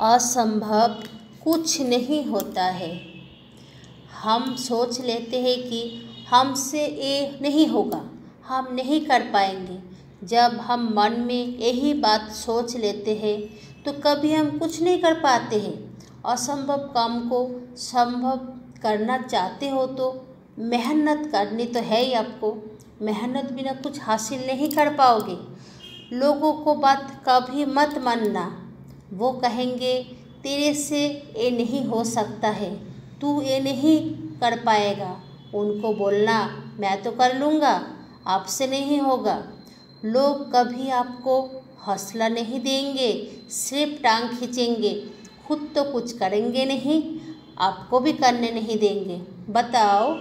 असंभव कुछ नहीं होता है। हम सोच लेते हैं कि हमसे ये नहीं होगा, हम नहीं कर पाएँगे। जब हम मन में यही बात सोच लेते हैं तो कभी हम कुछ नहीं कर पाते हैं। असंभव काम को संभव करना चाहते हो तो मेहनत करनी तो है ही आपको। मेहनत बिना कुछ हासिल नहीं कर पाओगे। लोगों को बात कभी मत मानना। वो कहेंगे, तेरे से ये नहीं हो सकता है, तू ये नहीं कर पाएगा। उनको बोलना, मैं तो कर लूँगा, आपसे नहीं होगा। लोग कभी आपको हौसला नहीं देंगे, सिर्फ़ टांग खींचेंगे, खुद तो कुछ करेंगे नहीं, आपको भी करने नहीं देंगे। बताओ,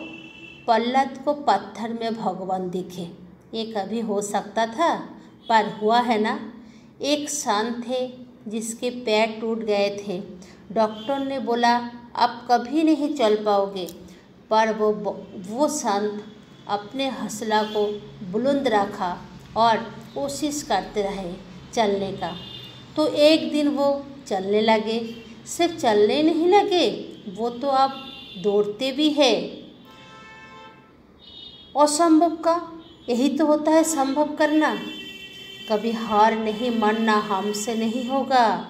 पल्लत को पत्थर में भगवान दिखे, ये कभी हो सकता था? पर हुआ है ना, एक शांत थे जिसके पैर टूट गए थे। डॉक्टर ने बोला, आप कभी नहीं चल पाओगे। पर वो वो संत अपने हौसला को बुलंद रखा और कोशिश करते रहे चलने का। तो एक दिन वो चलने लगे। सिर्फ़ चलने नहीं लगे, वो तो अब दौड़ते भी है। असंभव का, यही तो होता है संभव करना। कभी हार नहीं मानना हमसे नहीं होगा।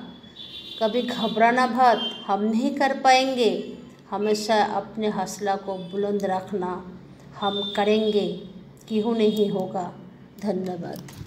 कभी घबराना मत हम नहीं कर पाएँगे। हमेशा अपने हौसला को बुलंद रखना हम करेंगे। क्यों नहीं होगा? धन्यवाद।